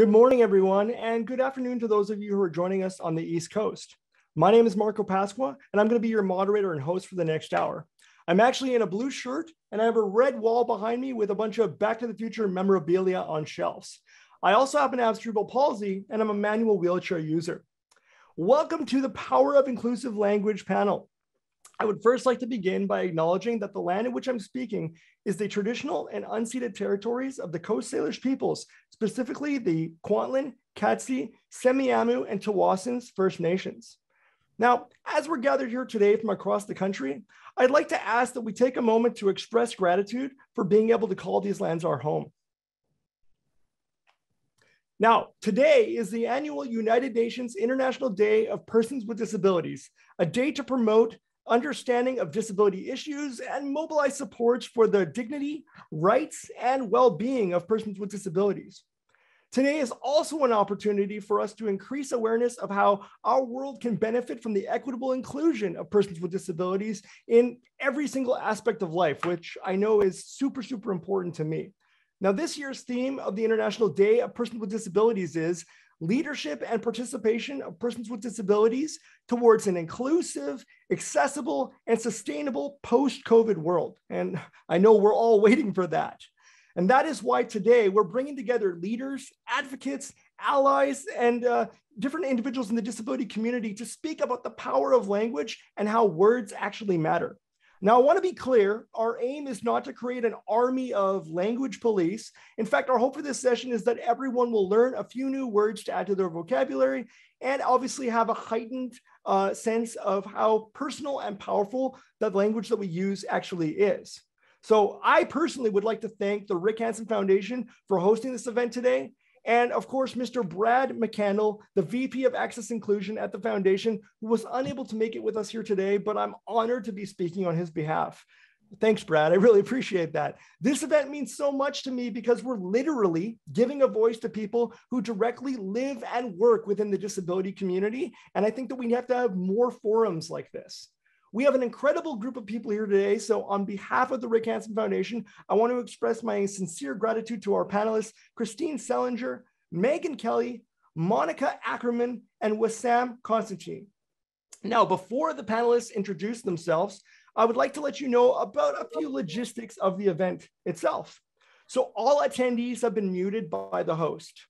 Good morning, everyone, and good afternoon to those of you who are joining us on the East Coast. My name is Marco Pasqua, and I'm going to be your moderator and host for the next hour. I'm actually in a blue shirt, and I have a red wall behind me with a bunch of Back to the Future memorabilia on shelves. I also happen to have cerebral palsy, and I'm a manual wheelchair user. Welcome to the Power of Inclusive Language panel. I would first like to begin by acknowledging that the land in which I'm speaking is the traditional and unceded territories of the Coast Salish peoples, specifically the Kwantlen, Katzie, Semiahmoo, and Tsawwassen First Nations. Now, as we're gathered here today from across the country, I'd like to ask that we take a moment to express gratitude for being able to call these lands our home. Now, today is the annual United Nations International Day of Persons with Disabilities, a day to promote understanding of disability issues, and mobilize supports for the dignity, rights, and well-being of persons with disabilities. Today is also an opportunity for us to increase awareness of how our world can benefit from the equitable inclusion of persons with disabilities in every single aspect of life, which I know is super, super important to me. Now, this year's theme of the International Day of Persons with Disabilities is leadership and participation of persons with disabilities towards an inclusive, accessible, and sustainable post COVID world. And I know we're all waiting for that. And that is why today we're bringing together leaders, advocates, allies, and uh, different individuals in the disability community to speak about the power of language and how words actually matter. Now, I want to be clear our aim is not to create an army of language police. In fact, our hope for this session is that everyone will learn a few new words to add to their vocabulary and obviously have a heightened uh, sense of how personal and powerful that language that we use actually is. So, I personally would like to thank the Rick Hansen Foundation for hosting this event today. And of course, Mr. Brad McCannell, the VP of Access Inclusion at the foundation, who was unable to make it with us here today, but I'm honored to be speaking on his behalf. Thanks, Brad. I really appreciate that. This event means so much to me because we're literally giving a voice to people who directly live and work within the disability community. And I think that we have to have more forums like this. We have an incredible group of people here today. So, on behalf of the Rick Hansen Foundation, I want to express my sincere gratitude to our panelists, Christine Selinger, Meghan Kelley, Monica Ackermann, and Wissam Constantin. Now, before the panelists introduce themselves, I would like to let you know about a few logistics of the event itself. So, all attendees have been muted by the host.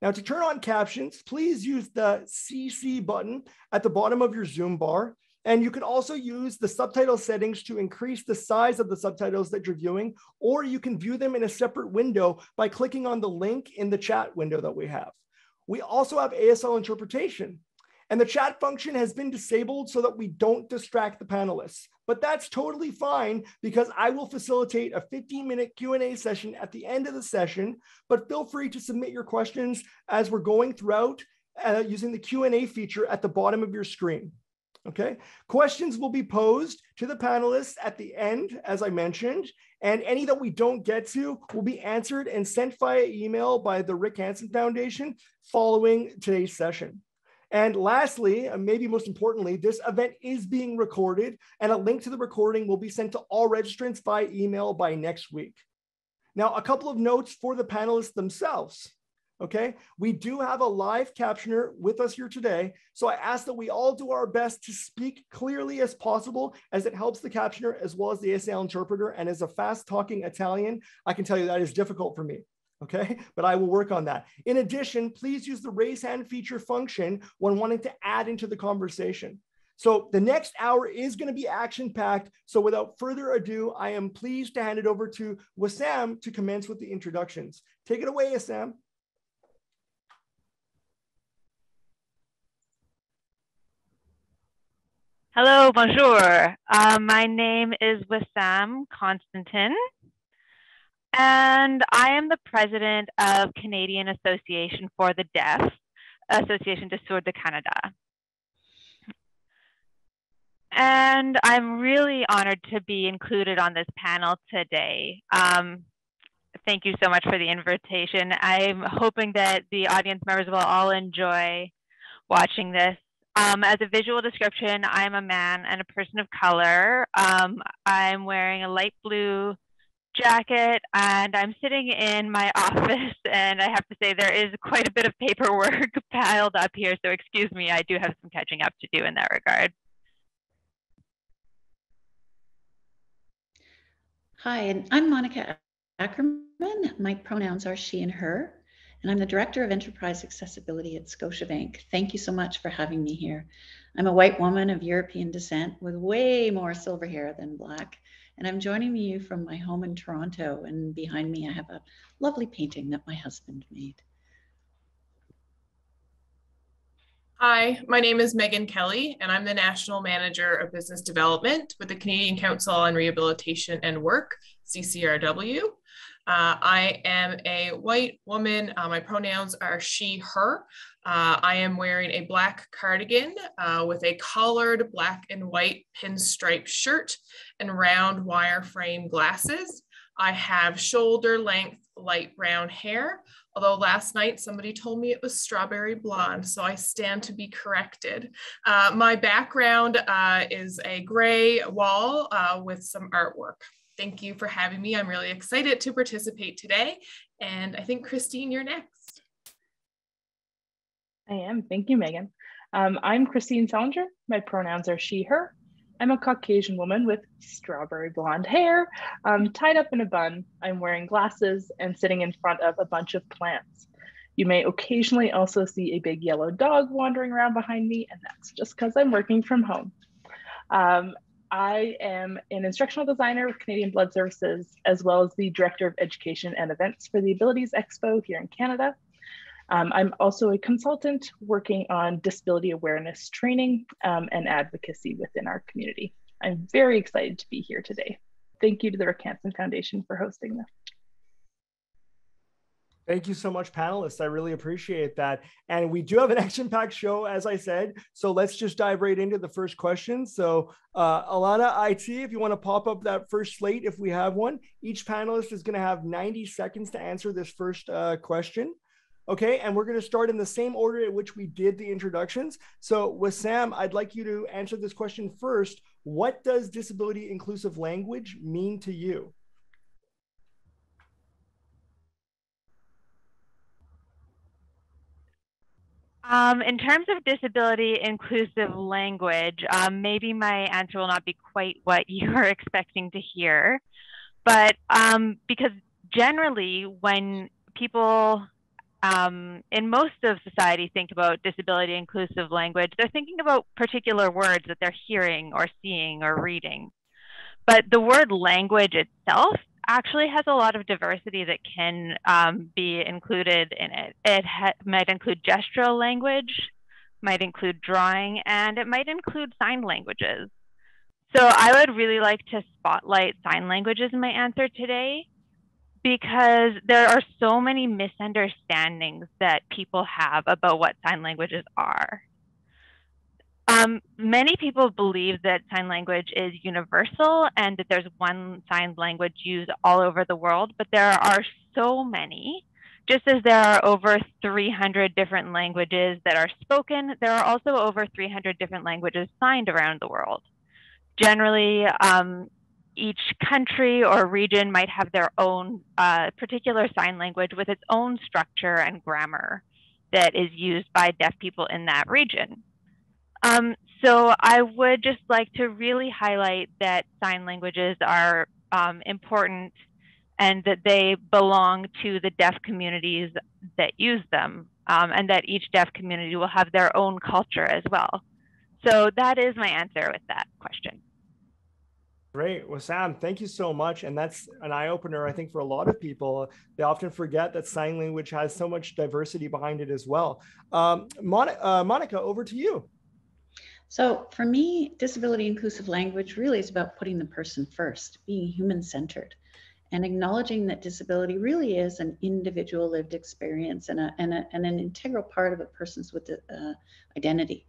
Now, to turn on captions, please use the CC button at the bottom of your Zoom bar. And you can also use the subtitle settings to increase the size of the subtitles that you're viewing, or you can view them in a separate window by clicking on the link in the chat window that we have. We also have ASL interpretation, and the chat function has been disabled so that we don't distract the panelists. But that's totally fine because I will facilitate a 15 minute Q&A session at the end of the session, but feel free to submit your questions as we're going throughout uh, using the Q&A feature at the bottom of your screen. Okay, questions will be posed to the panelists at the end, as I mentioned, and any that we don't get to will be answered and sent via email by the Rick Hansen Foundation following today's session. And lastly, maybe most importantly, this event is being recorded and a link to the recording will be sent to all registrants by email by next week. Now, a couple of notes for the panelists themselves. Okay, we do have a live captioner with us here today. So I ask that we all do our best to speak clearly as possible as it helps the captioner as well as the ASL interpreter. And as a fast talking Italian, I can tell you that is difficult for me. Okay, but I will work on that. In addition, please use the raise hand feature function when wanting to add into the conversation. So the next hour is going to be action packed. So without further ado, I am pleased to hand it over to Wissam to commence with the introductions. Take it away, Wissam. Hello, bonjour. Uh, my name is Wissam Constantin, and I am the president of Canadian Association for the Deaf, Association de Sourds de Canada. And I'm really honored to be included on this panel today. Um, thank you so much for the invitation. I'm hoping that the audience members will all enjoy watching this um, as a visual description, I'm a man and a person of color. Um, I'm wearing a light blue jacket and I'm sitting in my office and I have to say there is quite a bit of paperwork piled up here. So excuse me, I do have some catching up to do in that regard. Hi, and I'm Monica Ackermann. My pronouns are she and her, and I'm the Director of Enterprise Accessibility at Scotiabank. Thank you so much for having me here. I'm a white woman of European descent with way more silver hair than black, and I'm joining you from my home in Toronto. And behind me, I have a lovely painting that my husband made. Hi, my name is Meghan Kelley, and I'm the National Manager of Business Development with the Canadian Council on Rehabilitation and Work, CCRW. Uh, I am a white woman. Uh, my pronouns are she, her. Uh, I am wearing a black cardigan uh, with a collared black and white pinstripe shirt and round wireframe glasses. I have shoulder length light brown hair, although last night somebody told me it was strawberry blonde, so I stand to be corrected. Uh, my background uh, is a gray wall with some artwork. Thank you for having me. I'm really excited to participate today. And I think Christine, you're next. I am. Thank you, Meghan. Um, I'm Christine Selinger. My pronouns are she, her. I'm a Caucasian woman with strawberry blonde hair, um, tied up in a bun. I'm wearing glasses and sitting in front of a bunch of plants. You may occasionally also see a big yellow dog wandering around behind me, and that's just because I'm working from home. Um, I am an instructional designer with Canadian Blood Services, as well as the Director of Education and Events for the Abilities Expo here in Canada. Um, I'm also a consultant working on disability awareness training um, and advocacy within our community. I'm very excited to be here today. Thank you to the Rick Hansen Foundation for hosting this. Thank you so much, panelists. I really appreciate that. And we do have an action-packed show, as I said. So let's just dive right into the first question. So uh, Alana IT, if you want to pop up that first slate, if we have one, each panelist is going to have 90 seconds to answer this first uh, question. Okay, and we're going to start in the same order in which we did the introductions. So, Wissam, I'd like you to answer this question first. What does disability inclusive language mean to you? Um, in terms of disability inclusive language, um, maybe my answer will not be quite what you are expecting to hear, but um, because generally when people um, in most of society think about disability inclusive language, they're thinking about particular words that they're hearing or seeing or reading. But the word language itself actually has a lot of diversity that can um, be included in it. It might include gestural language, might include drawing, and it might include sign languages. So I would really like to spotlight sign languages in my answer today because there are so many misunderstandings that people have about what sign languages are. Um, many people believe that sign language is universal and that there's one sign language used all over the world, but there are so many. Just as there are over 300 different languages that are spoken, there are also over 300 different languages signed around the world. Generally, um, each country or region might have their own uh, particular sign language with its own structure and grammar that is used by deaf people in that region. Um, so I would just like to really highlight that sign languages are um, important and that they belong to the deaf communities that use them um, and that each deaf community will have their own culture as well. So that is my answer with that question. Great. Well, Sam, thank you so much. And that's an eye opener, I think, for a lot of people. They often forget that sign language has so much diversity behind it as well. Um, Mon- uh, Monica, over to you. So, for me, disability inclusive language really is about putting the person first, being human centered, and acknowledging that disability really is an individual lived experience and, a, and, a, and an integral part of a person's with uh, identity.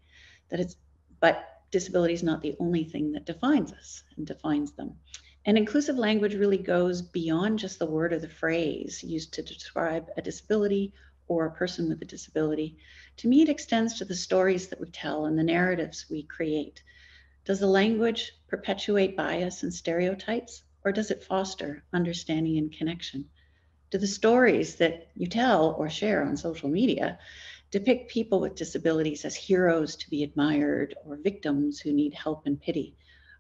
That it's, but disability is not the only thing that defines us and defines them. And inclusive language really goes beyond just the word or the phrase used to describe a disability or a person with a disability. To me, it extends to the stories that we tell and the narratives we create. Does the language perpetuate bias and stereotypes, or does it foster understanding and connection? Do the stories that you tell or share on social media depict people with disabilities as heroes to be admired or victims who need help and pity?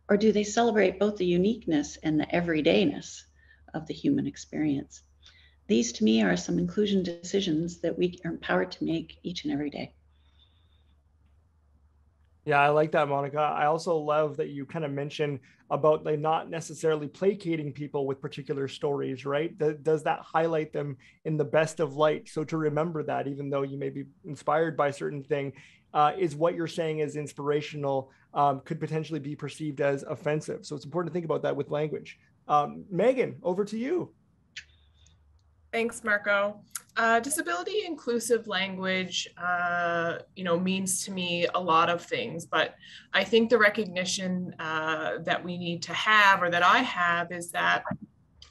Or do they celebrate both the uniqueness and the everydayness of the human experience? These, to me, are some inclusion decisions that we are empowered to make each and every day. Yeah, I like that, Monica. I also love that you kind of mention about like not necessarily placating people with particular stories, right? does that highlight them in the best of light? So to remember that, even though you may be inspired by a certain thing, uh, is what you're saying is inspirational um, could potentially be perceived as offensive. So it's important to think about that with language. Um, Meghan, over to you. Thanks, Marco. Uh, disability inclusive language, uh, you know, means to me a lot of things, but I think the recognition uh, that we need to have, or that I have, is that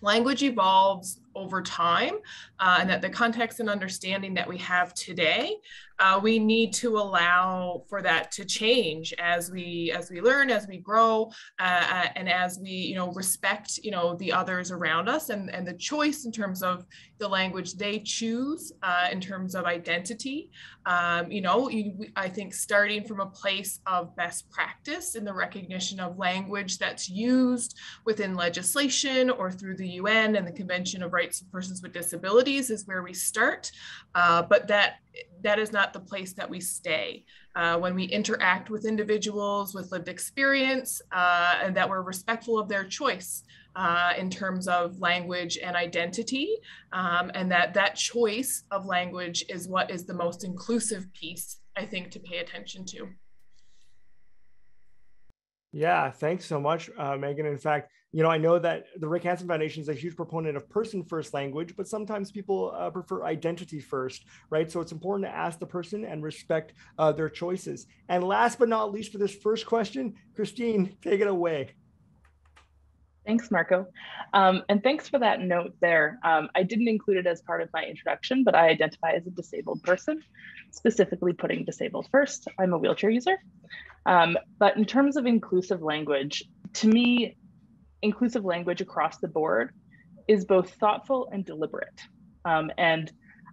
language evolves over time uh, and that the context and understanding that we have today uh, we need to allow for that to change as we as we learn as we grow uh, uh, and as we you know respect you know the others around us and and the choice in terms of the language they choose uh, in terms of identity. Um, you know you, i think starting from a place of best practice in the recognition of language that's used within legislation or through the un and the convention of rights of persons with disabilities is where we start uh, but that that is not the place that we stay. Uh, when we interact with individuals with lived experience uh, and that we're respectful of their choice uh, in terms of language and identity, um, and that that choice of language is what is the most inclusive piece, I think, to pay attention to. Yeah, thanks so much, uh, Meghan. In fact, you know, I know that the Rick Hansen Foundation is a huge proponent of person first language, but sometimes people uh, prefer identity first, right? So it's important to ask the person and respect uh, their choices. And last but not least, for this first question, Christine, take it away. Thanks, Marco. Um, and thanks for that note there. Um, I didn't include it as part of my introduction, but I identify as a disabled person, specifically putting disabled first. I'm a wheelchair user. Um, but in terms of inclusive language, to me, inclusive language across the board is both thoughtful and deliberate. Um, and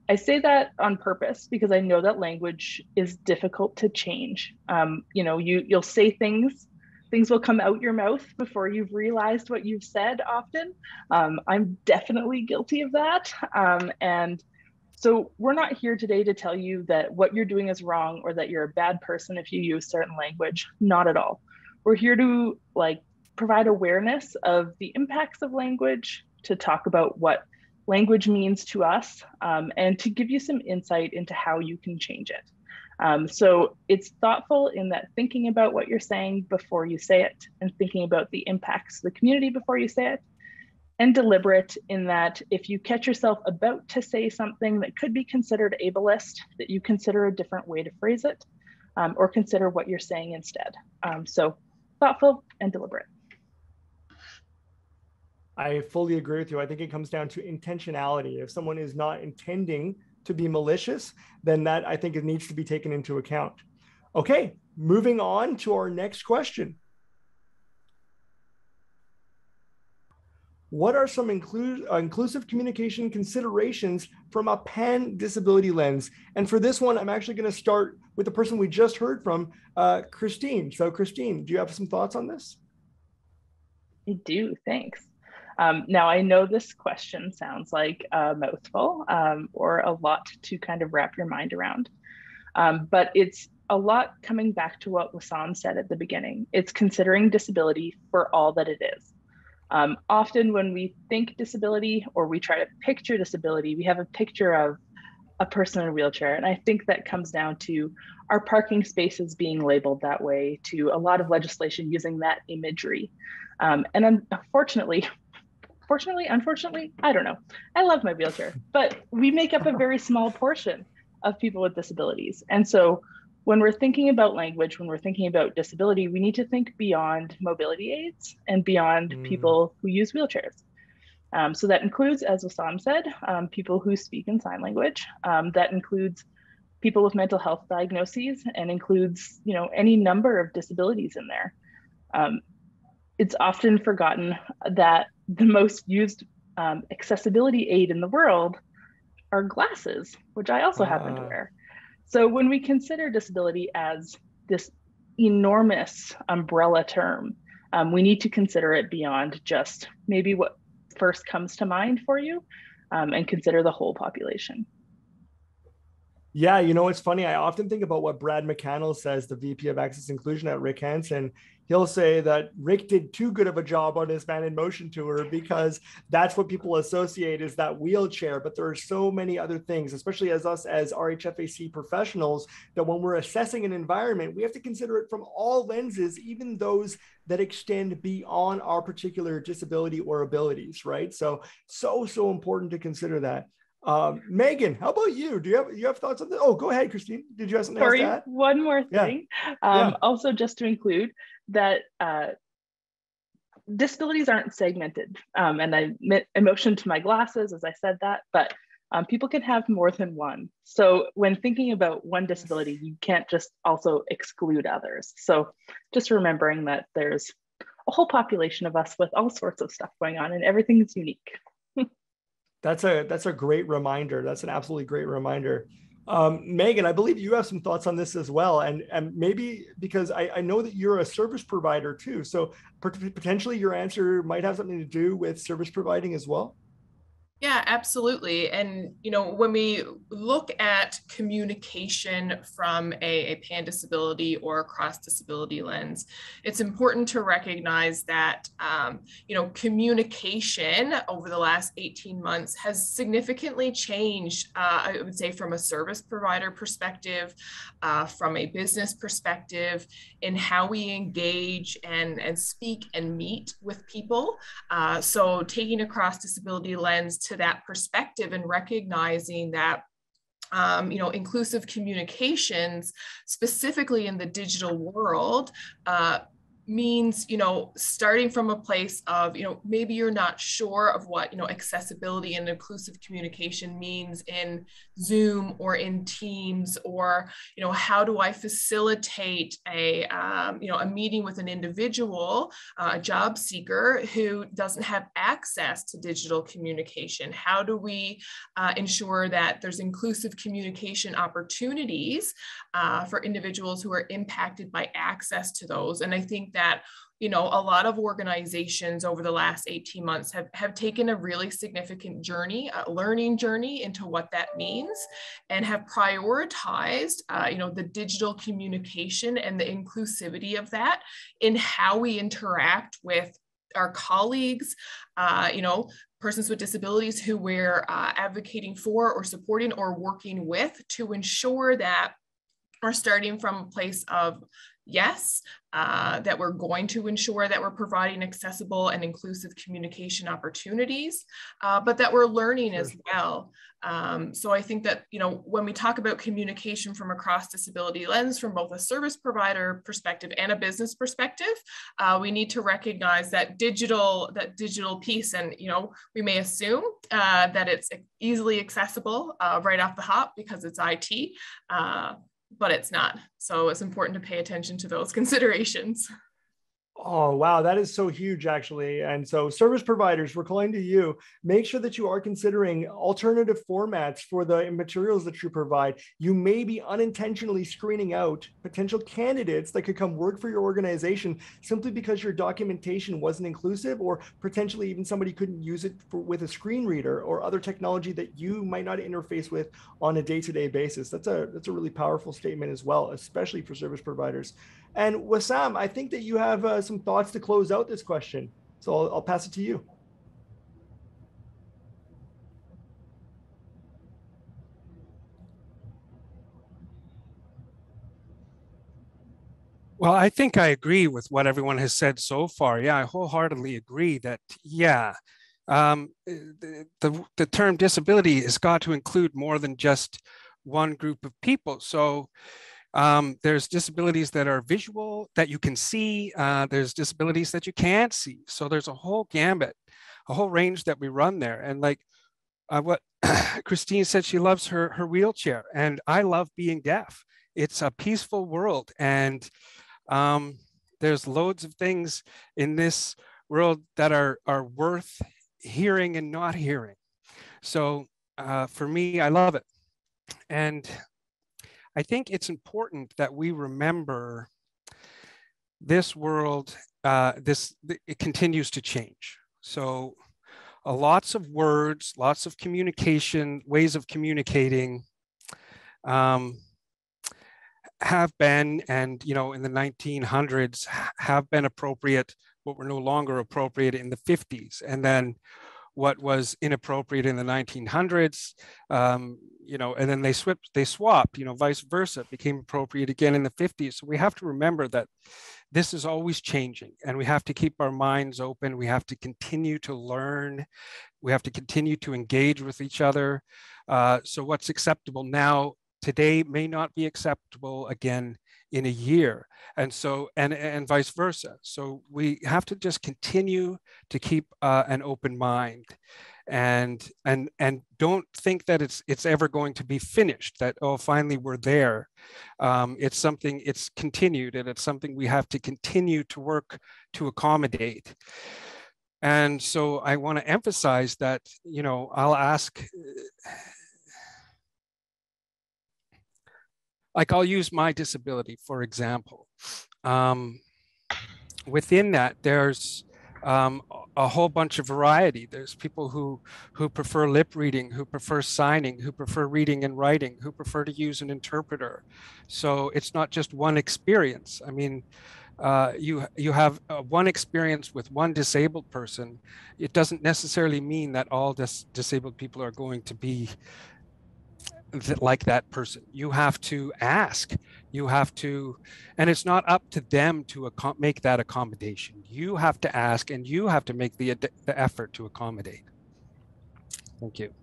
I say that on purpose because I know that language is difficult to change. Um, you know, you you'll say things, things will come out your mouth before you've realized what you've said. Often, um, I'm definitely guilty of that. Um, and so we're not here today to tell you that what you're doing is wrong or that you're a bad person if you use certain language. Not at all. We're here to like provide awareness of the impacts of language, to talk about what language means to us, um, and to give you some insight into how you can change it. Um, so it's thoughtful in that thinking about what you're saying before you say it and thinking about the impacts of the community before you say it and deliberate in that if you catch yourself about to say something that could be considered ableist, that you consider a different way to phrase it um, or consider what you're saying instead. Um, so thoughtful and deliberate. I fully agree with you. I think it comes down to intentionality. If someone is not intending to be malicious, then that I think it needs to be taken into account. Okay, moving on to our next question. What are some inclu- uh, inclusive communication considerations from a pan disability lens? And for this one, I'm actually going to start with the person we just heard from, uh, Christine. So, Christine, do you have some thoughts on this? I do. Thanks. Um, now, I know this question sounds like a mouthful um, or a lot to kind of wrap your mind around, um, but it's a lot coming back to what Wissam said at the beginning. It's considering disability for all that it is. Um, often, when we think disability or we try to picture disability, we have a picture of a person in a wheelchair. And I think that comes down to our parking spaces being labeled that way, to a lot of legislation using that imagery. Um, and unfortunately, fortunately, unfortunately, I don't know. I love my wheelchair, but we make up a very small portion of people with disabilities. And so when we're thinking about language, when we're thinking about disability, we need to think beyond mobility aids and beyond mm. people who use wheelchairs. Um, so that includes, as Wissam said, um, people who speak in sign language. Um, that includes people with mental health diagnoses and includes, you know, any number of disabilities in there. Um, it's often forgotten that the most used um, accessibility aid in the world are glasses, which I also uh. happen to ah. wear. So when we consider disability as this enormous umbrella term, um, we need to consider it beyond just maybe what first comes to mind for you um, and consider the whole population. Yeah, you know, it's funny. I often think about what Brad McCannell says, the VP of Access Inclusion at Rick Hansen. He'll say that Rick did too good of a job on his Man in Motion tour because that's what people associate is that wheelchair. But there are so many other things, especially as us as RHFAC professionals, that when we're assessing an environment, we have to consider it from all lenses, even those that extend beyond our particular disability or abilities, right? So, so, so important to consider that. Um, Meghan, how about you? Do you have you have thoughts on this? Oh, go ahead, Christine. Did you have something Sorry, else one more thing. Yeah. Um, yeah. Also, just to include that uh, disabilities aren't segmented, um, and I emotion to my glasses as I said that, but um, people can have more than one. So when thinking about one disability, you can't just also exclude others. So just remembering that there's a whole population of us with all sorts of stuff going on, and everything is unique. That's a that's a great reminder. That's an absolutely great reminder. Um, Meghan, I believe you have some thoughts on this as well, and and maybe because I, I know that you're a service provider too, so potentially your answer might have something to do with service providing as well. Yeah, absolutely. And, you know, when we look at communication from a, a pan disability or cross disability lens, it's important to recognize that, um, you know, communication over the last 18 months has significantly changed, uh, I would say, from a service provider perspective, uh, from a business perspective, in how we engage and, and speak and meet with people. Uh, so, taking a cross disability lens to that perspective and recognizing that um, you know, inclusive communications, specifically in the digital world, uh, means you know starting from a place of you know maybe you're not sure of what you know accessibility and inclusive communication means in zoom or in teams or you know how do i facilitate a um, you know a meeting with an individual uh, a job seeker who doesn't have access to digital communication? How do we uh, ensure that there's inclusive communication opportunities uh, for individuals who are impacted by access to those? And i think that you know a lot of organizations over the last 18 months have, have taken a really significant journey a learning journey into what that means and have prioritized uh, you know the digital communication and the inclusivity of that in how we interact with our colleagues uh, you know persons with disabilities who we're uh, advocating for or supporting or working with to ensure that we're starting from a place of yes, uh, that we're going to ensure that we're providing accessible and inclusive communication opportunities, uh, but that we're learning as well. Um, so I think that, you know, when we talk about communication from a cross disability lens, from both a service provider perspective and a business perspective, uh, we need to recognize that digital, that digital piece, and, you know, we may assume uh, that it's easily accessible uh, right off the hop because it's IT uh, but it's not. So it's important to pay attention to those considerations. Oh, wow. That is so huge, actually. And so, service providers, we're calling to you. Make sure that you are considering alternative formats for the materials that you provide. You may be unintentionally screening out potential candidates that could come work for your organization simply because your documentation wasn't inclusive, or potentially even somebody couldn't use it for, with a screen reader or other technology that you might not interface with on a day to day basis. That's a, that's a really powerful statement as well, especially for service providers. And Wissam, I think that you have uh, some thoughts to close out this question. So I'll, I'll pass it to you. Well, I think I agree with what everyone has said so far. Yeah, I wholeheartedly agree that, yeah, um, the, the, the term disability has got to include more than just one group of people. So, um, there's disabilities that are visual that you can see. Uh, there's disabilities that you can't see. So there's a whole gambit, a whole range that we run there. And like uh, what Christine said, she loves her her wheelchair, and I love being deaf. It's a peaceful world, and um, there's loads of things in this world that are are worth hearing and not hearing. So uh, for me, I love it, and I think it's important that we remember this world. Uh, this it continues to change. So uh, lots of words, lots of communication, ways of communicating. Um, have been and you know in the 1900s have been appropriate what were no longer appropriate in the 50s and then what was inappropriate in the 1900s um, you know and then they swapped they swapped you know vice versa became appropriate again in the 50s so we have to remember that this is always changing and we have to keep our minds open. We have to continue to learn. We have to continue to engage with each other. Uh, so what's acceptable now today may not be acceptable again in a year. And so and and vice versa. So we have to just continue to keep uh, an open mind and and and don't think that it's it's ever going to be finished that oh finally we're there um, it's something it's continued and it's something we have to continue to work to accommodate and so i want to emphasize that you know i'll ask like I'll use my disability, for example. Um, within that, there's um, a whole bunch of variety. There's people who who prefer lip reading, who prefer signing, who prefer reading and writing, who prefer to use an interpreter. So it's not just one experience. I mean, uh, you you have uh, one experience with one disabled person. It doesn't necessarily mean that all dis- disabled people are going to be th- like that person. You have to ask. You have to, and it's not up to them to make that accommodation. You have to ask, and you have to make the the effort to accommodate. Thank you.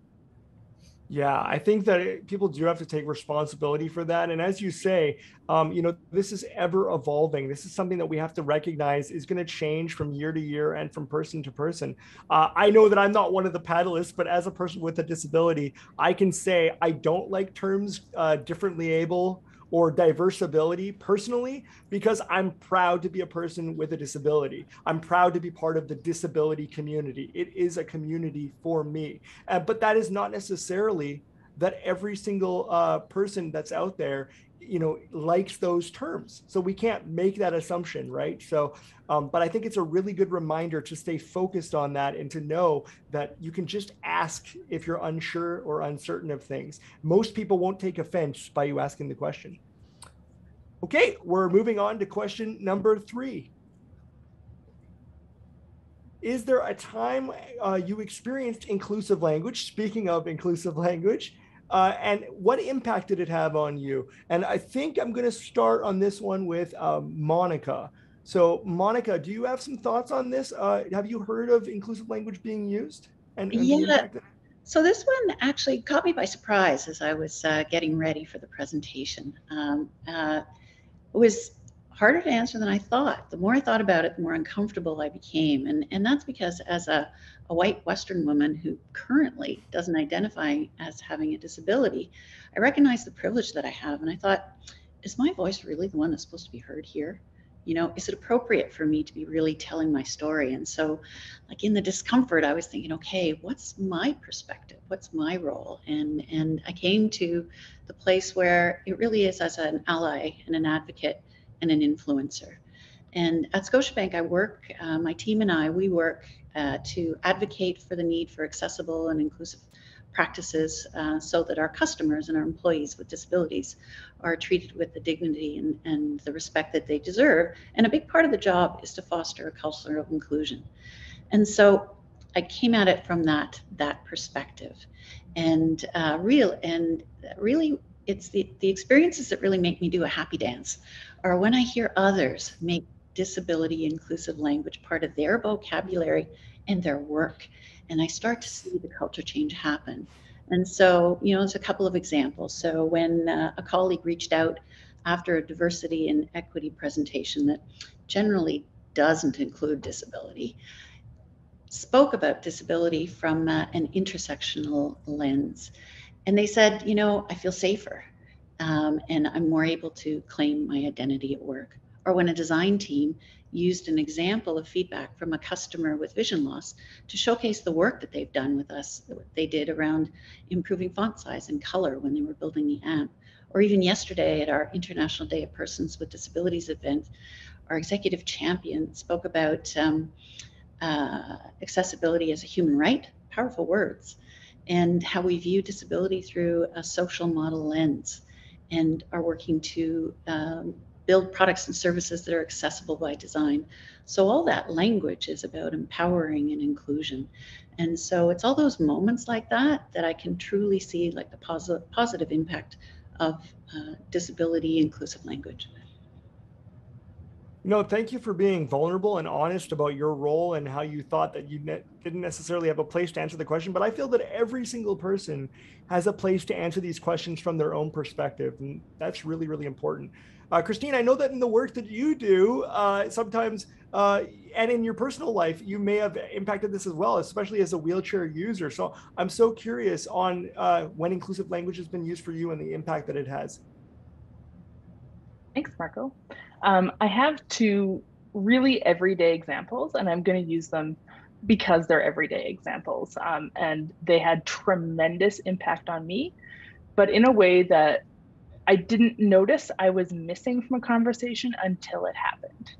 Yeah, I think that people do have to take responsibility for that. And as you say, um, you know, this is ever evolving. This is something that we have to recognize is going to change from year to year and from person to person. Uh, I know that I'm not one of the paddlists, but as a person with a disability, I can say I don't like terms uh, differently able or diverse ability personally because I'm proud to be a person with a disability. I'm proud to be part of the disability community. It is a community for me. Uh, but that is not necessarily that every single uh, person that's out there you know likes those terms so we can't make that assumption right so um, but i think it's a really good reminder to stay focused on that and to know that you can just ask if you're unsure or uncertain of things most people won't take offense by you asking the question Okay, we're moving on to question number three. Is there a time uh, you experienced inclusive language? Speaking of inclusive language, uh, and what impact did it have on you? And I think I'm going to start on this one with um, Monica. So, Monica, do you have some thoughts on this? Uh, have you heard of inclusive language being used? And, and yeah. So this one actually caught me by surprise as I was uh, getting ready for the presentation. Um, uh, was harder to answer than I thought. The more I thought about it, the more uncomfortable I became. And, and that's because as a, a white Western woman who currently doesn't identify as having a disability, I recognize the privilege that I have. And I thought, is my voice really the one that's supposed to be heard here? You know, is it appropriate for me to be really telling my story? And so, like in the discomfort, I was thinking, okay, what's my perspective? What's my role? And and I came to the place where it really is as an ally and an advocate and an influencer. And at Scotiabank, I work, uh, my team and I, we work uh, to advocate for the need for accessible and inclusive practices uh, so that our customers and our employees with disabilities are treated with the dignity and, and the respect that they deserve. And a big part of the job is to foster a culture of inclusion. And so I came at it from that that perspective, and uh, real and really it's the, the experiences that really make me do a happy dance are when I hear others make disability inclusive language part of their vocabulary and their work and I start to see the culture change happen. And so, you know, there's a couple of examples. So when uh, a colleague reached out after a diversity and equity presentation that generally doesn't include disability, spoke about disability from uh, an intersectional lens. And they said, you know, I feel safer um, and I'm more able to claim my identity at work. Or when a design team used an example of feedback from a customer with vision loss to showcase the work that they've done with us, what they did around improving font size and color when they were building the app. Or even yesterday at our International Day of Persons with Disabilities event, our executive champion spoke about um, uh, accessibility as a human right, powerful words, and how we view disability through a social model lens and are working to um, build products and services that are accessible by design. So all that language is about empowering and inclusion. And so it's all those moments like that that I can truly see like the positive positive impact of uh, disability inclusive language. No, thank you for being vulnerable and honest about your role and how you thought that you ne- didn't necessarily have a place to answer the question. But I feel that every single person has a place to answer these questions from their own perspective. And that's really, really important. Uh, Christine, I know that in the work that you do, uh, sometimes uh, and in your personal life, you may have impacted this as well, especially as a wheelchair user. So I'm so curious on uh, when inclusive language has been used for you and the impact that it has. Thanks, Marco. Um, I have two really everyday examples, and I'm going to use them because they're everyday examples. Um, and they had tremendous impact on me, but in a way that I didn't notice I was missing from a conversation until it happened.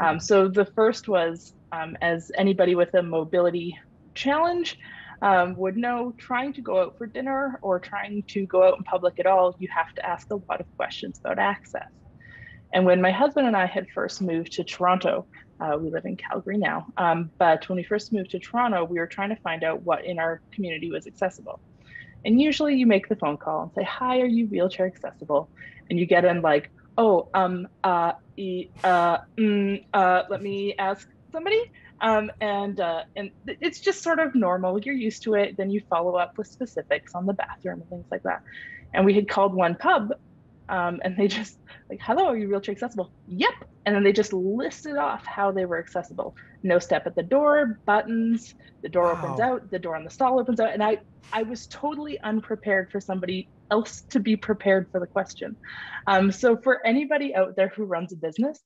Um, so the first was, um, as anybody with a mobility challenge um, would know, trying to go out for dinner or trying to go out in public at all, you have to ask a lot of questions about access. And when my husband and I had first moved to Toronto, uh, we live in Calgary now, um, but when we first moved to Toronto, we were trying to find out what in our community was accessible. And usually you make the phone call and say, Hi, are you wheelchair accessible? And you get in like, Oh, um, uh, e, uh, mm, uh, let me ask somebody. Um, and uh, and it's just sort of normal. You're used to it. Then you follow up with specifics on the bathroom and things like that. And we had called one pub um, and they just like, hello, are you wheelchair accessible? Yep. And then they just listed off how they were accessible. No step at the door, buttons, the door wow. opens out, the door on the stall opens out. And I, I was totally unprepared for somebody else to be prepared for the question. Um, so for anybody out there who runs a business,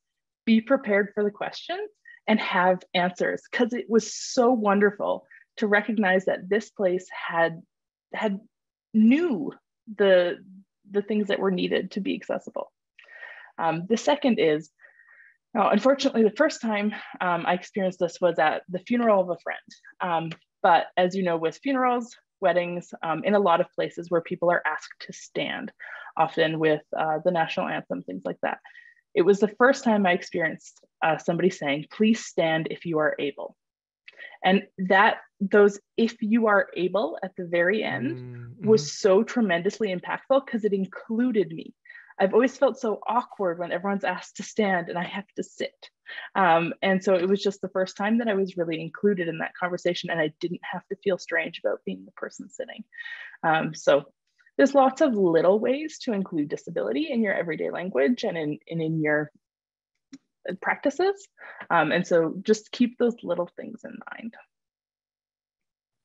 be prepared for the question and have answers because it was so wonderful to recognize that this place had had knew the the things that were needed to be accessible. Um, the second is, now, unfortunately, the first time um, I experienced this was at the funeral of a friend. Um, but as you know, with funerals, weddings, um, in a lot of places where people are asked to stand, often with uh, the national anthem, things like that. It was the first time I experienced uh, somebody saying, please stand if you are able. And that those if you are able at the very end mm-hmm. Was so tremendously impactful because it included me. I've always felt so awkward when everyone's asked to stand and I have to sit. Um, and so it was just the first time that I was really included in that conversation and I didn't have to feel strange about being the person sitting. Um, so there's lots of little ways to include disability in your everyday language and in, and in your practices. Um, and so just keep those little things in mind.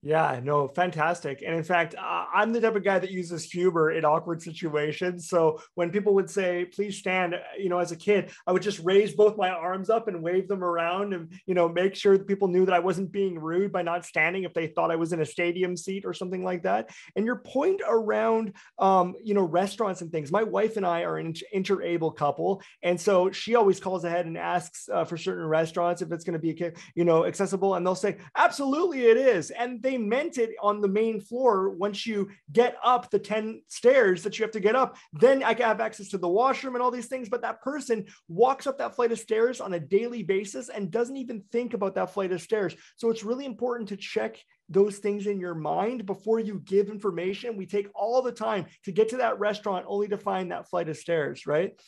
Yeah, no, fantastic. And in fact, I'm the type of guy that uses humor in awkward situations. So when people would say, please stand, uh, you know, as a kid, I would just raise both my arms up and wave them around and, you know, make sure that people knew that I wasn't being rude by not standing if they thought I was in a stadium seat or something like that. And your point around, um, you know, restaurants and things, my wife and I are an inter-able couple. And so she always calls ahead and asks uh, for certain restaurants if it's going to be, you know, accessible. And they'll say, absolutely it is. And they meant it on the main floor. Once you get up the 10 stairs that you have to get up, then I can have access to the washroom and all these things. But that person walks up that flight of stairs on a daily basis and doesn't even think about that flight of stairs. So it's really important to check those things in your mind before you give information. We take all the time to get to that restaurant only to find that flight of stairs, right?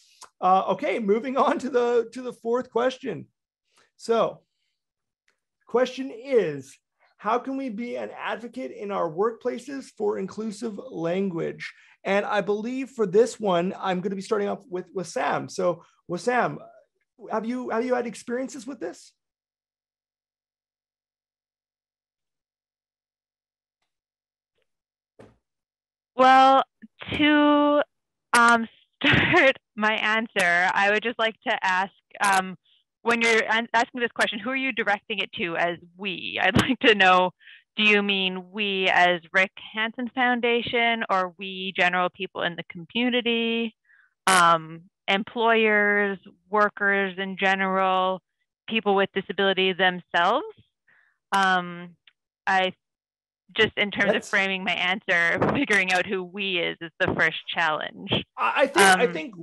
Uh, okay, moving on to the to the fourth question. So, question is how can we be an advocate in our workplaces for inclusive language? And I believe for this one, I'm going to be starting off with, Sam. So, Wissam, have you have you had experiences with this? Well, to um, start my answer, I would just like to ask um, when you're asking this question, who are you directing it to as we? I'd like to know, do you mean we as Rick Hansen Foundation or we general people in the community, um, employers, workers in general, people with disabilities themselves? Um, I just in terms That's, of framing my answer, figuring out who we is is the first challenge. I think um, I think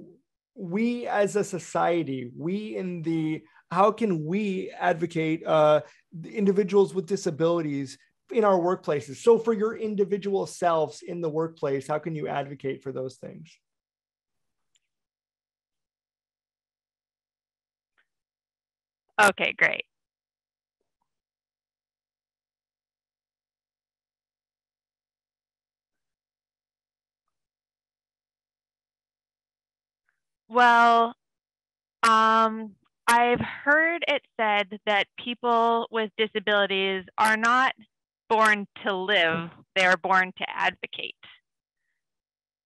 we as a society, we in the how can we advocate uh, individuals with disabilities in our workplaces? So for your individual selves in the workplace, how can you advocate for those things? Okay, great. Well, um, I've heard it said that people with disabilities are not born to live, they are born to advocate.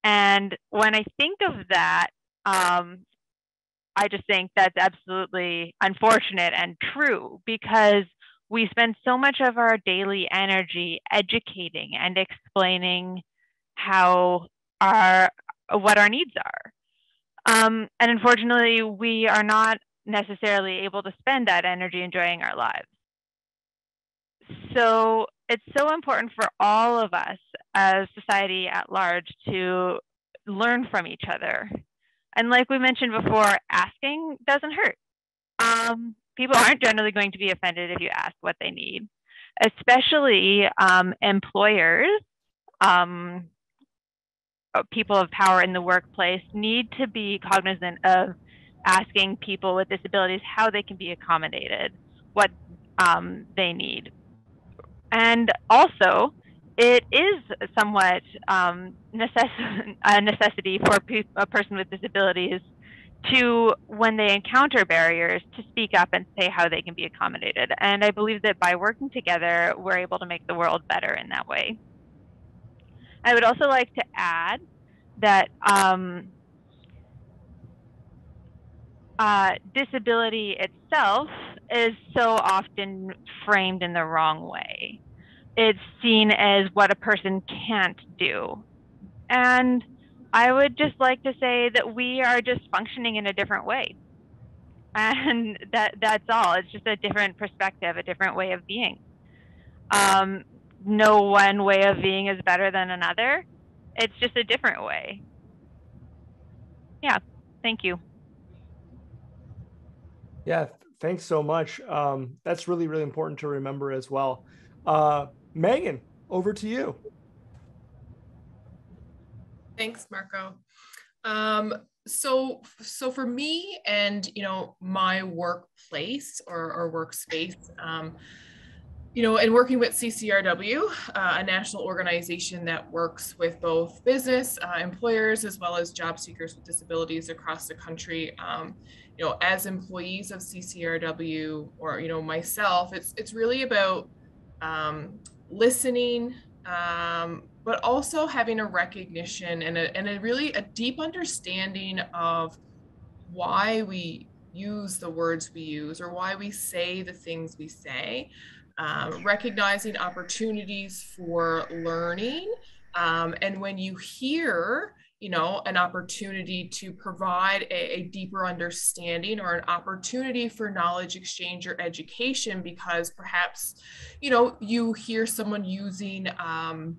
And when I think of that, um, I just think that's absolutely unfortunate and true because we spend so much of our daily energy educating and explaining how our what our needs are. Um, and unfortunately, we are not necessarily able to spend that energy enjoying our lives. So it's so important for all of us as society at large to learn from each other. And like we mentioned before, asking doesn't hurt. Um, people aren't generally going to be offended if you ask what they need, especially um, employers. Um, people of power in the workplace need to be cognizant of asking people with disabilities how they can be accommodated, what um, they need. And also, it is somewhat um, necess- a necessity for pe- a person with disabilities to, when they encounter barriers, to speak up and say how they can be accommodated. And I believe that by working together, we're able to make the world better in that way. I would also like to add that um, uh, disability itself is so often framed in the wrong way. It's seen as what a person can't do. And I would just like to say that we are just functioning in a different way. And that that's all. It's just a different perspective, a different way of being. Um, no one way of being is better than another. It's just a different way. Yeah, thank you. Yeah, thanks so much. Um, that's really, really important to remember as well. Uh, Meghan, over to you. Thanks, Marco. Um, so, so for me and you know my workplace or, or workspace, um, you know, and working with CCRW, uh, a national organization that works with both business uh, employers as well as job seekers with disabilities across the country. Um, you know, as employees of CCRW or you know myself, it's it's really about um, listening, um, but also having a recognition and a, and a really a deep understanding of why we use the words we use or why we say the things we say um, recognizing opportunities for learning. Um, and when you hear, you know, an opportunity to provide a, a, deeper understanding or an opportunity for knowledge exchange or education, because perhaps, you know, you hear someone using, um,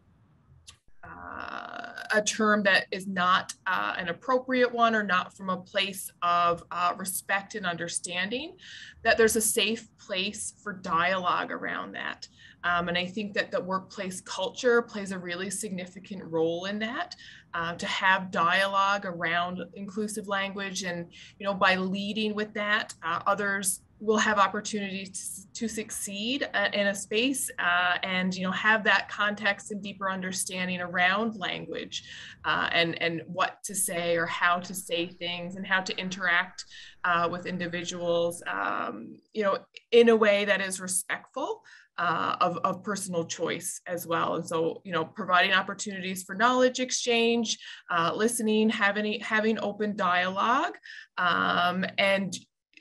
uh, a term that is not uh, an appropriate one or not from a place of uh, respect and understanding, that there's a safe place for dialogue around that. Um, and I think that the workplace culture plays a really significant role in that. Uh, to have dialogue around inclusive language and you know by leading with that uh, others will have opportunities to, to succeed uh, in a space uh, and you know have that context and deeper understanding around language uh, and and what to say or how to say things and how to interact uh, with individuals um, you know in a way that is respectful uh, of, of personal choice as well. And so, you know, providing opportunities for knowledge exchange, uh, listening, having, having open dialogue, um, and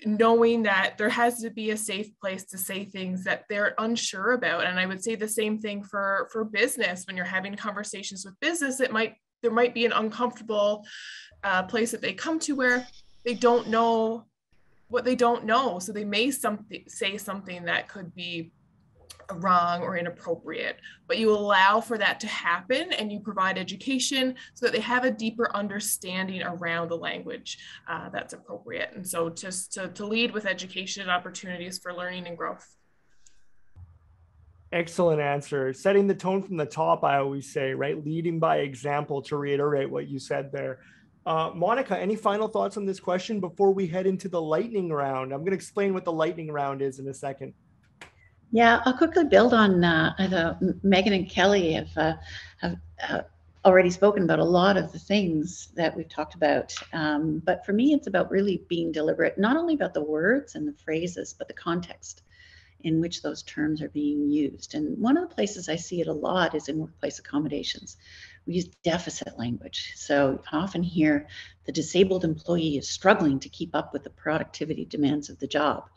knowing that there has to be a safe place to say things that they're unsure about. And i would say the same thing for for business. When you're having conversations with business it might there might be an uncomfortable uh, place that they come to where they don't know what they don't know. So they may something say something that could be wrong or inappropriate, but you allow for that to happen and you provide education so that they have a deeper understanding around the language uh, that's appropriate. And so just to, to lead with education and opportunities for learning and growth. Excellent answer. Setting the tone from the top, I always say, right? Leading by example to reiterate what you said there. Uh, Monica, any final thoughts on this question before we head into the lightning round? I'm going to explain what the lightning round is in a second. Yeah, I'll quickly build on uh, the Meghan and Kelley have, uh, have uh, already spoken about a lot of the things that we've talked about. Um, but for me, it's about really being deliberate, not only about the words and the phrases, but the context in which those terms are being used. And one of the places I see it a lot is in workplace accommodations. We use deficit language. So often hear the disabled employee is struggling to keep up with the productivity demands of the job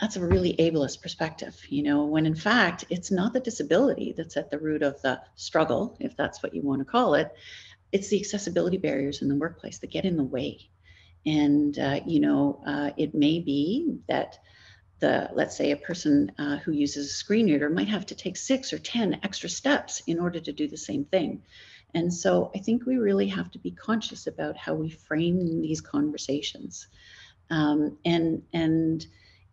that's a really ableist perspective, you know, when in fact it's not the disability that's at the root of the struggle, if that's what you want to call it. It's the accessibility barriers in the workplace that get in the way. And, uh, you know, uh, it may be that the, let's say a person uh, who uses a screen reader might have to take six or 10 extra steps in order to do the same thing. And so I think we really have to be conscious about how we frame these conversations. Um, and, and,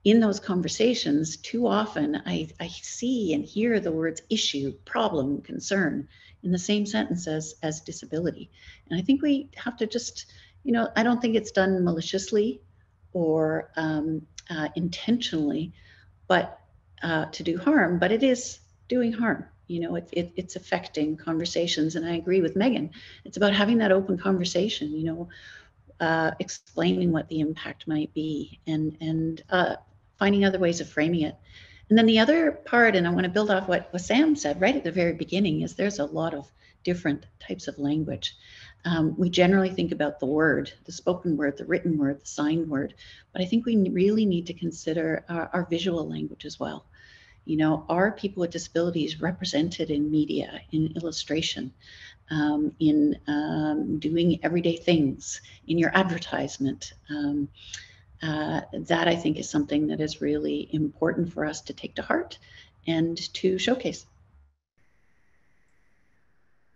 in those conversations, too often I, I see and hear the words issue, problem, concern in the same sentence as, as disability. And I think we have to just, you know, I don't think it's done maliciously or um, uh, intentionally, but uh, to do harm, but it is doing harm. You know, it, it, it's affecting conversations. And I agree with Meghan. It's about having that open conversation, you know, uh, explaining what the impact might be and, and uh, finding other ways of framing it. And then the other part, and I want to build off what, Sam said right at the very beginning, is there's a lot of different types of language. Um, we generally think about the word, the spoken word, the written word, the signed word, but I think we really need to consider our, our visual language as well. You know, are people with disabilities represented in media, in illustration, um, in um, doing everyday things, in your advertisement? Uh, that I think is something that is really important for us to take to heart and to showcase.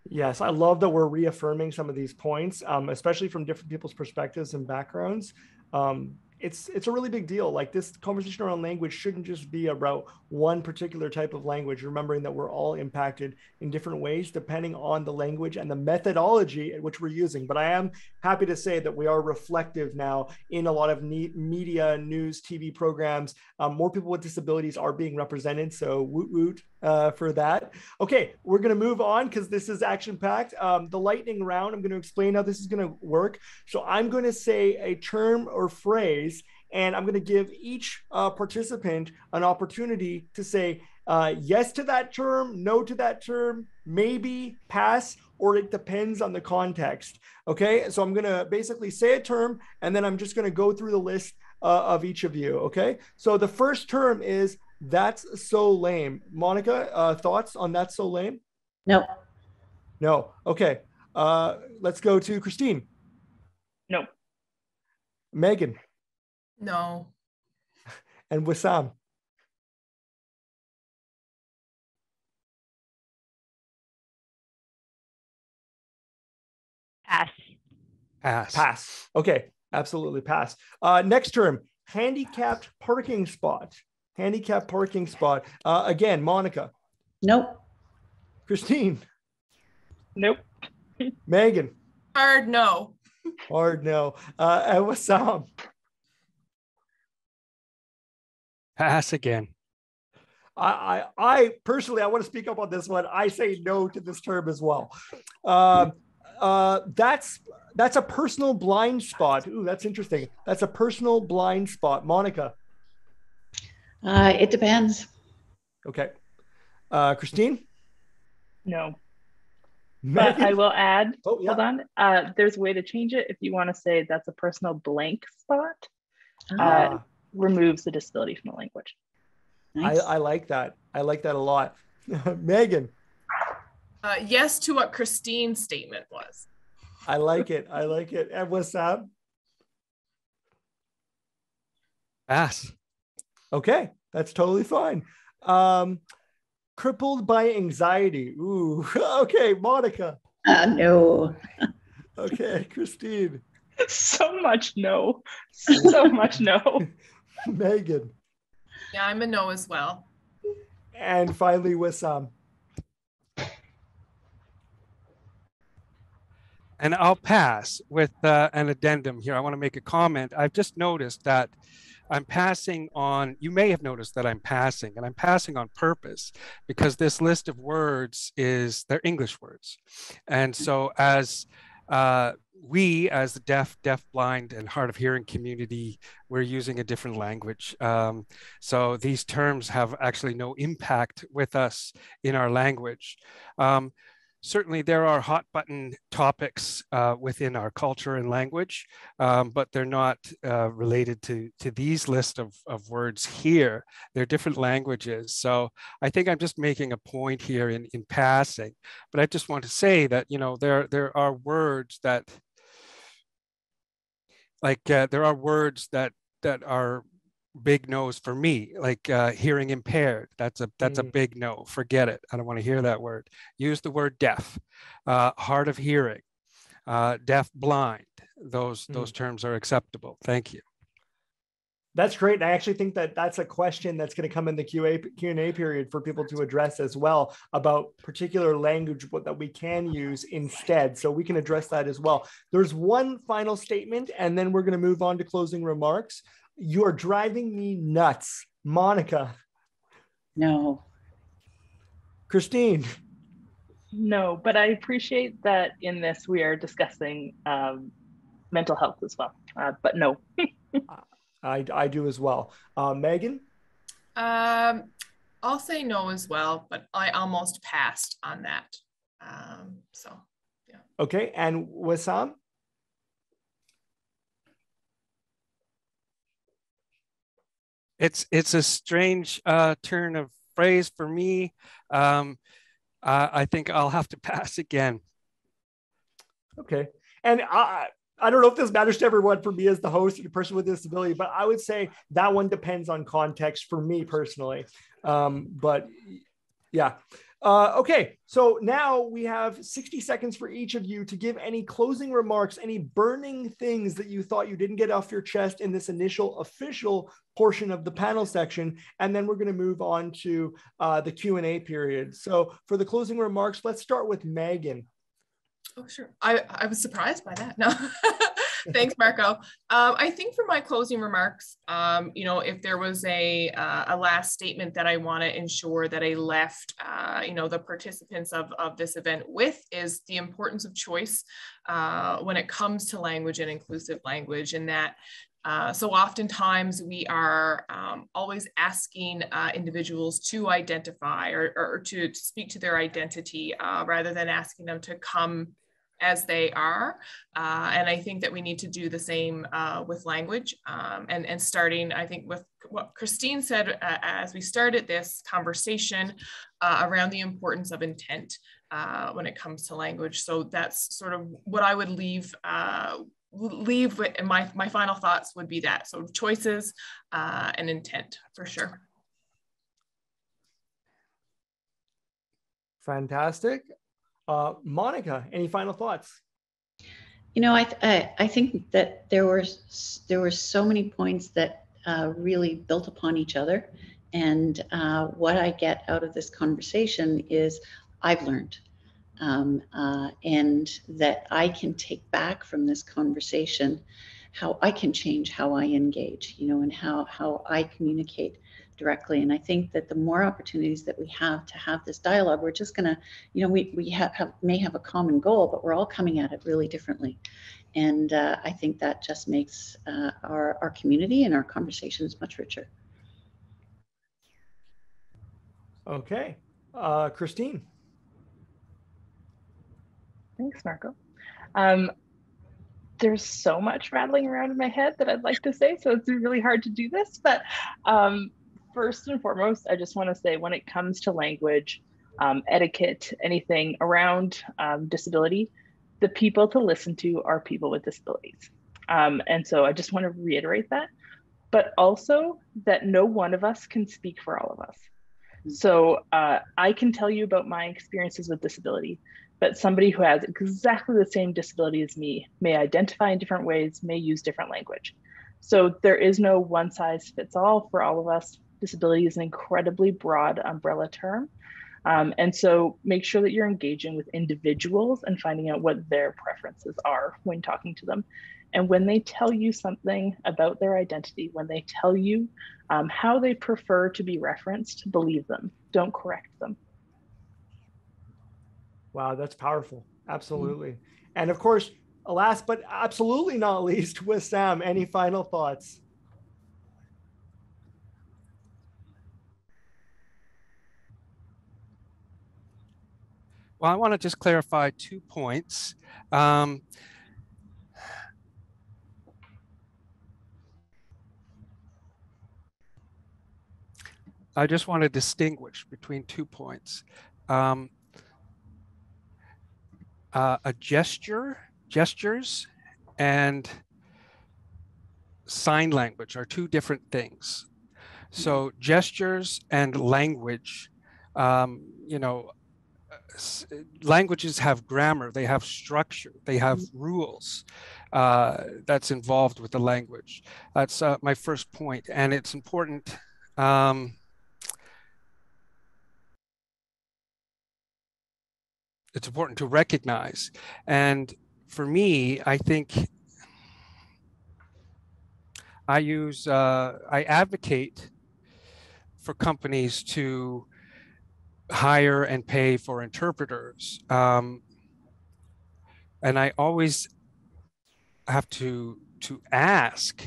Yes, I love that we're reaffirming some of these points, um, especially from different people's perspectives and backgrounds. Um, it's it's a really big deal. Like this conversation around language shouldn't just be about one particular type of language. Remembering that we're all impacted in different ways depending on the language and the methodology at which we're using. But I am happy to say that we are reflective now in a lot of media, news, TV programs. Um, more people with disabilities are being represented. So woot woot uh, for that. Okay, we're going to move on because this is action packed. Um, the lightning round, I'm going to explain how this is going to work. So I'm going to say a term or phrase, and I'm going to give each uh, participant an opportunity to say uh, yes to that term, no to that term, maybe, pass, or it depends on the context. Okay, so I'm going to basically say a term, and then I'm just going to go through the list uh, of each of you. Okay, so the first term is that's so lame. Monica, uh, thoughts on that? so lame? No. No. Okay. Uh, let's go to Christine. No. Meghan. No. And Wissam. Pass. Pass. Pass. Okay. Absolutely pass. Uh, next term, handicapped parking spot handicap parking spot. Uh, again, Monica. Nope. Christine. Nope. Meghan. Hard no. Hard no. Uh, and Wissam. Pass again. I, I, I personally, I want to speak up on this one. I say no to this term as well. Um, uh, that's that's a personal blind spot. Ooh, that's interesting. That's a personal blind spot. Monica. Uh, it depends. Okay. Uh, Christine? No. But I will add, oh, yeah. hold on. Uh, there's a way to change it if you want to say that's a personal blank spot. uh, removes the disability from the language. Nice. I, I like that. I like that a lot. Meghan. Uh, yes to what Christine's statement was. I like it. I like it. And Wissam? Pass. Okay, that's totally fine. Um, crippled by anxiety. Ooh, okay, Monica. Uh, no. okay, Christine. So much no. So much no. Meghan. Yeah, I'm a no as well. And finally, Wissam. And I'll pass with uh, an addendum here. I want to make a comment. I've just noticed that I'm passing on, you may have noticed that I'm passing, and I'm passing on purpose because this list of words is, they're English words. And so as uh, we, as the deaf, deaf, blind, and hard of hearing community, we're using a different language. Um, so these terms have actually no impact with us in our language. Um, certainly there are hot button topics uh, within our culture and language, um, but they're not uh, related to, to these list of, of words here. They're different languages. So I think I'm just making a point here in, in passing, but I just want to say that, you know, there, there are words that, like uh, there are words that, that are big no's for me like uh, hearing impaired that's a that's mm. a big no forget it i don't want to hear that word use the word deaf uh, hard of hearing uh, deaf blind those mm. those terms are acceptable thank you that's great. And I actually think that that's a question that's going to come in the QA Q&A period for people to address as well about particular language that we can use instead. So we can address that as well. There's one final statement, and then we're going to move on to closing remarks. You are driving me nuts. Monica. No. Christine. No, but I appreciate that in this we are discussing um, mental health as well. Uh, but no. I, I do as well. Uh, Meghan? Um, I'll say no as well, but I almost passed on that. Um, so, yeah. Okay. And Wissam? It's it's a strange uh, turn of phrase for me. Um, uh, I think I'll have to pass again. Okay, and I I don't know if this matters to everyone. For me as the host and a person with disability, but I would say that one depends on context for me personally. Um, but yeah, uh, okay, so now we have 60 seconds for each of you to give any closing remarks, any burning things that you thought you didn't get off your chest in this initial official portion of the panel section, and then we're going to move on to uh, the Q&A period. So for the closing remarks, let's start with Meghan. Oh, sure. I, I was surprised by that. No. Thanks, Marco. Um, I think for my closing remarks, um, you know, if there was a, uh, a last statement that I want to ensure that I left, uh, you know, the participants of, of this event with is the importance of choice uh, when it comes to language and inclusive language and that uh, so oftentimes we are um, always asking uh, individuals to identify or, or to, speak to their identity uh, rather than asking them to come as they are. Uh, and I think that we need to do the same uh, with language um, and, and starting, I think, with what Christine said uh, as we started this conversation uh, around the importance of intent uh, when it comes to language. So that's sort of what I would leave. Uh, leave with my my final thoughts would be that so choices and intent for sure fantastic uh, Monica, any final thoughts? You know, I, th- I, think that there were there were so many points that uh, really built upon each other, and uh, what I get out of this conversation is I've learned, um, uh, and that I can take back from this conversation how I can change how I engage, you know, and how how I communicate directly. And I think that the more opportunities that we have to have this dialogue, we're just going to, you know, we, we have, have, may have a common goal, but we're all coming at it really differently. And uh, I think that just makes uh, our, our community and our conversations much richer. Okay. Uh, Christine. Thanks, Marco. Um, there's so much rattling around in my head that I'd like to say, so it's really hard to do this. But um, first and foremost, I just want to say when it comes to language, um, etiquette, anything around um, disability, the people to listen to are people with disabilities. Um, and so I just want to reiterate that, but also that no one of us can speak for all of us. So uh, I can tell you about my experiences with disability, but somebody who has exactly the same disability as me may identify in different ways, may use different language. So there is no one size fits all for all of us. Disability is an incredibly broad umbrella term. Um, and so make sure that you're engaging with individuals and finding out what their preferences are when talking to them. And when they tell you something about their identity, when they tell you um, how they prefer to be referenced, believe them, don't correct them. Wow, that's powerful. Absolutely. Mm-hmm. And of course, last but absolutely not least, Wissam, any final thoughts? Well, I want to just clarify two points. Um, I just want to distinguish between two points. Um, uh, a gesture, gestures, and sign language are two different things. So gestures and language, um, you know, languages have grammar, they have structure, they have mm-hmm. rules uh, that's involved with the language. That's uh, my first point, and it's important. Um, it's important to recognize, and for me, I think I use uh, I advocate for companies to hire and pay for interpreters. Um, and I always have to to ask,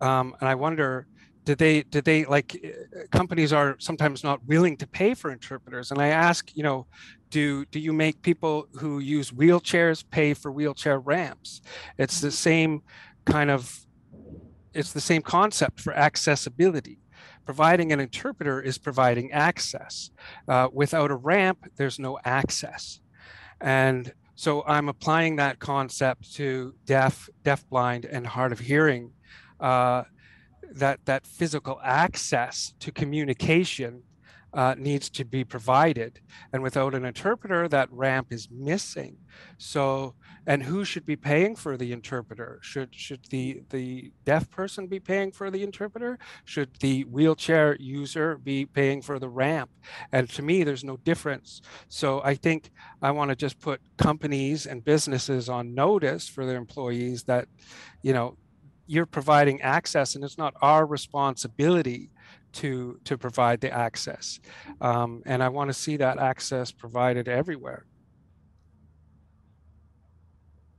um, and I wonder, did they did they like companies are sometimes not willing to pay for interpreters, and I ask, you know, do do you make people who use wheelchairs pay for wheelchair ramps? It's the same kind of it's the same concept for accessibility providing an interpreter is providing access. Uh, without a ramp, there's no access. And so I'm applying that concept to deaf, deafblind, and hard of hearing. Uh, that that physical access to communication uh, needs to be provided, and without an interpreter, that ramp is missing. So and who should be paying for the interpreter? Should should the the deaf person be paying for the interpreter? Should the wheelchair user be paying for the ramp? And to me there's no difference. So i think i want to just put companies and businesses on notice for their employees that you know you're providing access and it's not our responsibility to to provide the access. Um, and i want to see that access provided everywhere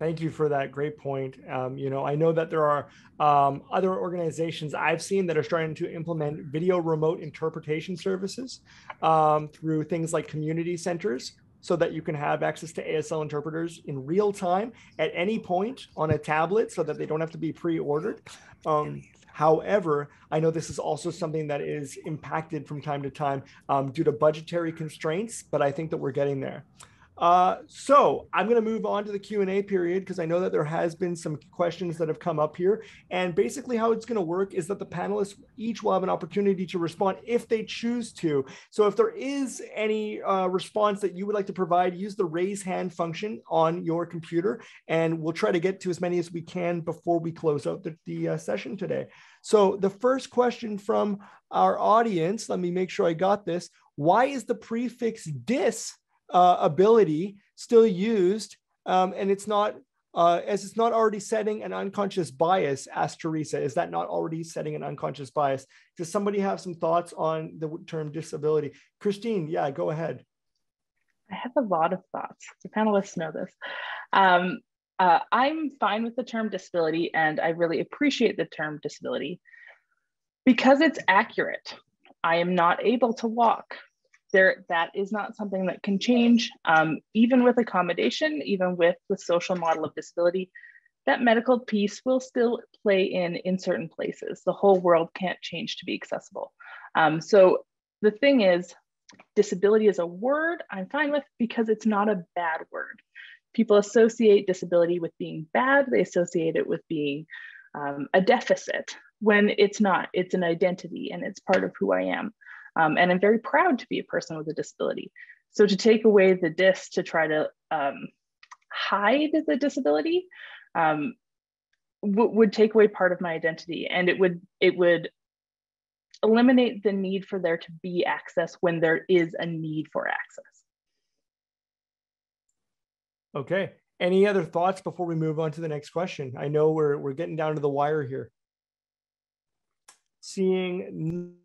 Thank you for that great point. Um, you know, I know that there are um, other organizations I've seen that are starting to implement video remote interpretation services um, through things like community centers so that you can have access to ASL interpreters in real time at any point on a tablet so that they don't have to be pre-ordered. Um, However, I know this is also something that is impacted from time to time um, due to budgetary constraints, but I think that we're getting there. Uh, so I'm going to move on to the Q&A period because I know that there has been some questions that have come up here. And basically how it's going to work is that the panelists each will have an opportunity to respond if they choose to. So if there is any uh, response that you would like to provide, use the raise hand function on your computer and we'll try to get to as many as we can before we close out the, the uh, session today. So the first question from our audience, let me make sure I got this. Why is the prefix dis uh, ability still used, um, and it's not uh, as it's not already setting an unconscious bias. Asked Teresa, is that not already setting an unconscious bias? Does somebody have some thoughts on the term disability? Christine, yeah, go ahead. I have a lot of thoughts. The panelists know this. Um, uh, I'm fine with the term disability, and I really appreciate the term disability because it's accurate. I am not able to walk there that is not something that can change um, even with accommodation even with the social model of disability that medical piece will still play in in certain places. The whole world can't change to be accessible. Um, so the thing is, disability is a word I'm fine with because it's not a bad word. People associate disability with being bad. They associate it with being um, a deficit when it's not. It's an identity and it's part of who I am. Um, and I'm very proud to be a person with a disability. So to take away the dis to try to um, hide the disability um, would take away part of my identity, and it would it would eliminate the need for there to be access when there is a need for access. Okay. Any other thoughts before we move on to the next question? I know we're we're getting down to the wire here. Seeing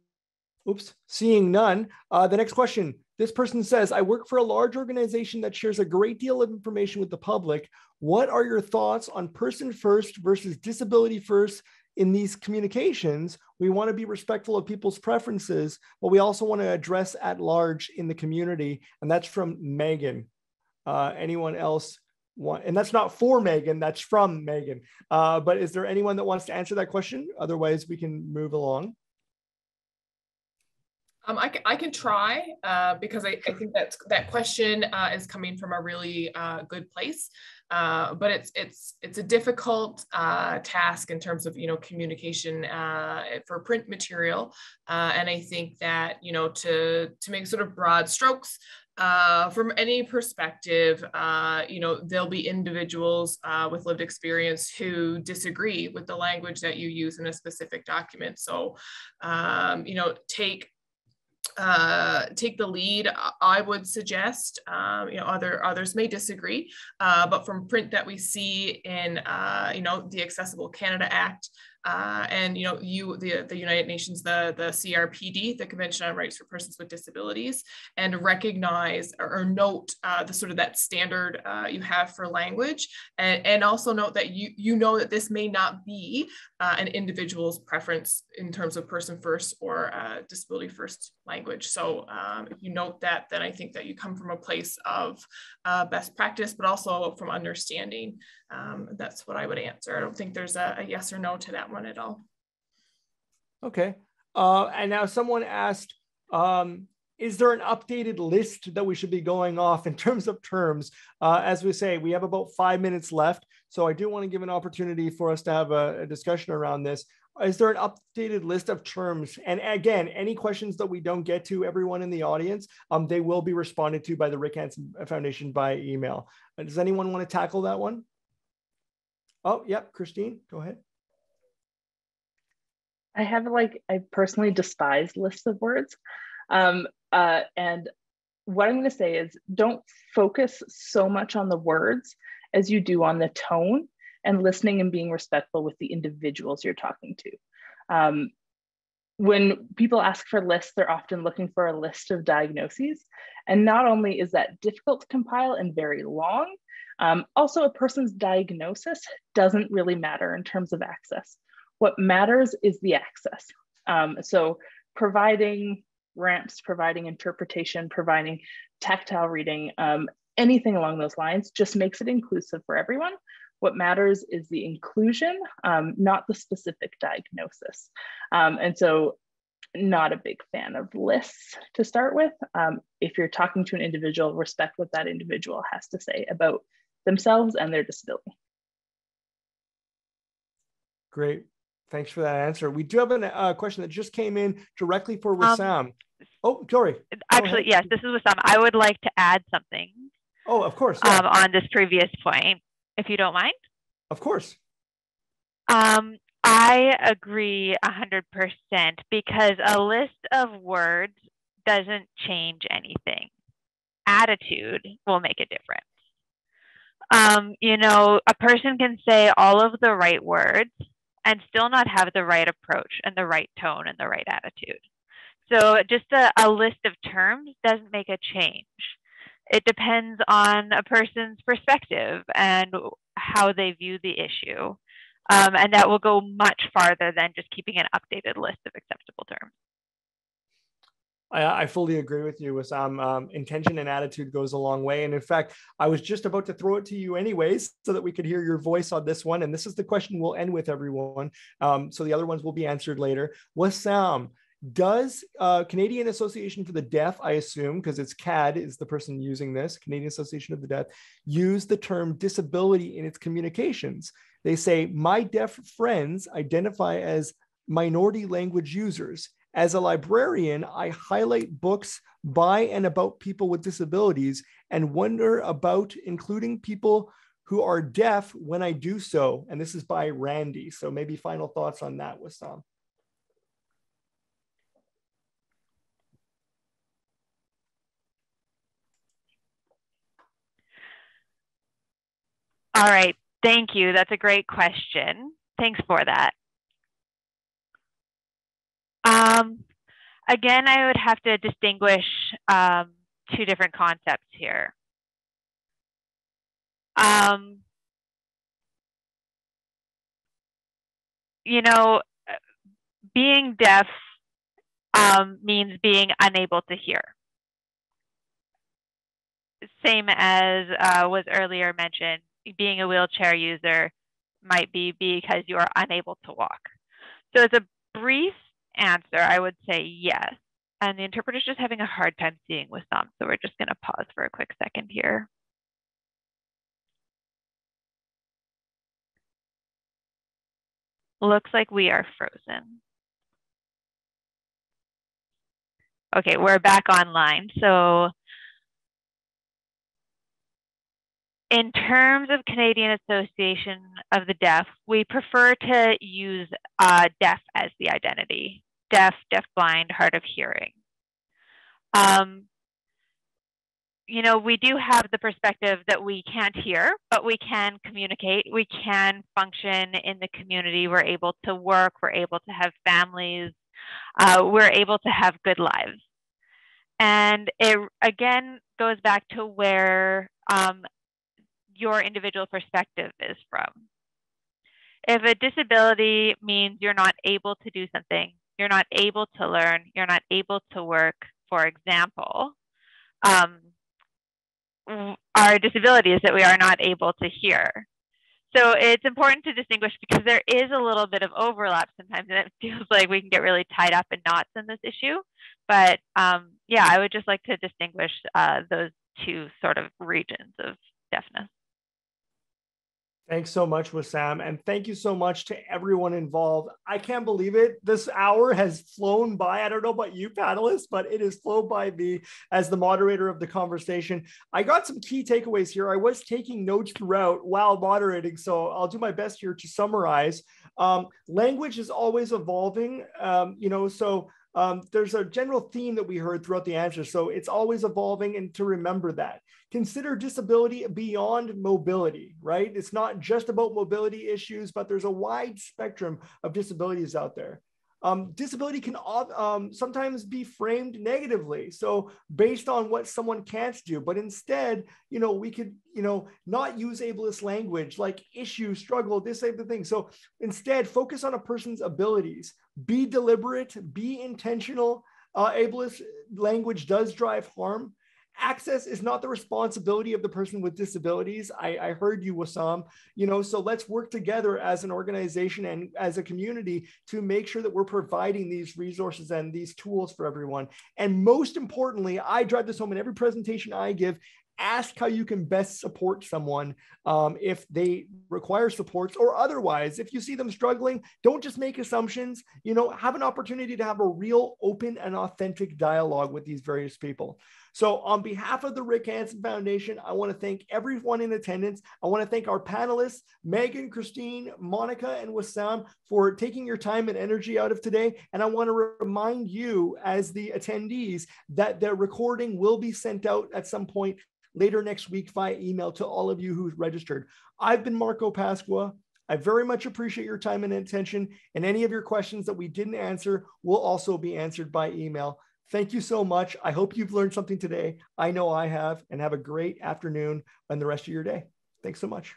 Oops, seeing none. Uh, the next question. This person says, I work for a large organization that shares a great deal of information with the public. What are your thoughts on person first versus disability first in these communications? We want to be respectful of people's preferences, but we also want to address at large in the community. And that's from Megan. Uh, anyone else want, and that's not for Megan, that's from Megan. Uh, but is there anyone that wants to answer that question? Otherwise, we can move along. Um, I, can, I can try uh, because I, I think that that question uh, is coming from a really uh, good place, uh, but it's it's it's a difficult uh, task in terms of you know communication uh, for print material, and I think that you know to to make sort of broad strokes. from any perspective, you know, there'll be individuals with lived experience who disagree with the language that you use in a specific document. So, um, you know, take uh, take the lead, I would suggest. Um, you know, other others may disagree, uh, but from print that we see in, uh, you know, the Accessible Canada Act, uh, and you know, you the the United Nations, the the CRPD, the Convention on Rights for Persons with Disabilities, and recognize or, or note uh, the sort of that standard uh, you have for language, and, and also note that you you know that this may not be uh, an individual's preference in terms of person first or uh, disability first language. So um, if you note that, then I think that you come from a place of uh, best practice, but also from understanding. Um, that's what I would answer. I don't think there's a, a, yes or no to that one at all. Okay. Uh, and now someone asked, um, is there an updated list that we should be going off in terms of terms? Uh, as we say, we have about five minutes left. So I do want to give an opportunity for us to have a, a discussion around this. Is there an updated list of terms? And again, any questions that we don't get to everyone in the audience, um, they will be responded to by the Rick Hansen Foundation by email. Uh, does anyone want to tackle that one? Oh, yep, Christine, go ahead. I have like, I personally despise lists of words. Um, uh, and what I'm going to say is don't focus so much on the words as you do on the tone and listening and being respectful with the individuals you're talking to. Um, when people ask for lists, they're often looking for a list of diagnoses. And not only is that difficult to compile and very long, um, also, a person's diagnosis doesn't really matter in terms of access. What matters is the access. Um, so providing ramps, providing interpretation, providing tactile reading, um, anything along those lines just makes it inclusive for everyone. What matters is the inclusion, um, not the specific diagnosis. Um, and so not a big fan of lists to start with. Um, if you're talking to an individual, respect what that individual has to say about themselves and their disability. Great. Thanks for that answer. We do have a uh, question that just came in directly for um, Wissam. Um, oh, sorry. Actually, yes, this is Wissam. I would like to add something. Oh, of course. Yeah. Um, on this previous point, if you don't mind. Of course. Um, I agree 100% because a list of words doesn't change anything. Attitude will make a difference um, you know, a person can say all of the right words and still not have the right approach and the right tone and the right attitude. So just a, a list of terms doesn't make a change. It depends on a person's perspective and how they view the issue. Um, and that will go much farther than just keeping an updated list of acceptable terms. I, I fully agree with you, Wissam. Um, intention and attitude goes a long way. And in fact, I was just about to throw it to you anyways, so that we could hear your voice on this one. And this is the question we'll end with everyone. Um, so the other ones will be answered later. Wissam, does uh, Canadian Association for the Deaf, I assume, because it's CAD is the person using this, Canadian Association of the Deaf, use the term disability in its communications? They say, my deaf friends identify as minority language users. As a librarian, I highlight books by and about people with disabilities and wonder about including people who are deaf when I do so. And this is by Randy. So maybe final thoughts on that, Wissam. All right, thank you. That's a great question. Thanks for that. Um, again, I would have to distinguish um, two different concepts here. Um, you know, being deaf um, means being unable to hear. Same as uh, was earlier mentioned, being a wheelchair user might be because you are unable to walk. So it's a brief answer, I would say yes. And the interpreter's just having a hard time seeing Wissam. So we're just going to pause for a quick second here. Looks like we are frozen. Okay, we're back online. So in terms of Canadian Association of the Deaf, we prefer to use uh, deaf as the identity deaf, deaf blind, hard of hearing. Um, you know, we do have the perspective that we can't hear, but we can communicate. We can function in the community. We're able to work. We're able to have families. Uh, we're able to have good lives. And it again goes back to where um, your individual perspective is from. If a disability means you're not able to do something, you're not able to learn, you're not able to work, for example, um, our disability is that we are not able to hear. So it's important to distinguish because there is a little bit of overlap sometimes, and it feels like we can get really tied up in knots in this issue. But um, yeah, I would just like to distinguish uh, those two sort of regions of deafness. Thanks so much, Wissam. And thank you so much to everyone involved. I can't believe it. This hour has flown by. I don't know about you, panelists, but it has flown by me as the moderator of the conversation. I got some key takeaways here. I was taking notes throughout while moderating, so I'll do my best here to summarize. Um, language is always evolving, um, you know, so um, there's a general theme that we heard throughout the answer. So it's always evolving and to remember that. Consider disability beyond mobility, right? It's not just about mobility issues, but there's a wide spectrum of disabilities out there. Um, disability can um, sometimes be framed negatively. So based on what someone can't do, but instead, you know, we could, you know, not use ableist language like issue, struggle, this type of thing. So instead, focus on a person's abilities. Be deliberate. Be intentional. Uh, ableist language does drive harm access is not the responsibility of the person with disabilities. I, I heard you, Wissam. You know, so let's work together as an organization and as a community to make sure that we're providing these resources and these tools for everyone. And most importantly, I drive this home in every presentation I give ask how you can best support someone um, if they require supports or otherwise if you see them struggling don't just make assumptions you know have an opportunity to have a real open and authentic dialogue with these various people so, on behalf of the Rick Hansen Foundation, I want to thank everyone in attendance. I want to thank our panelists, Meghan, Christine, Monica, and Wissam, for taking your time and energy out of today. And I want to remind you, as the attendees, that the recording will be sent out at some point later next week via email to all of you who've registered. I've been Marco Pasqua. I very much appreciate your time and attention, and any of your questions that we didn't answer will also be answered by email. Thank you so much. I hope you've learned something today. I know I have, and have a great afternoon and the rest of your day. Thanks so much.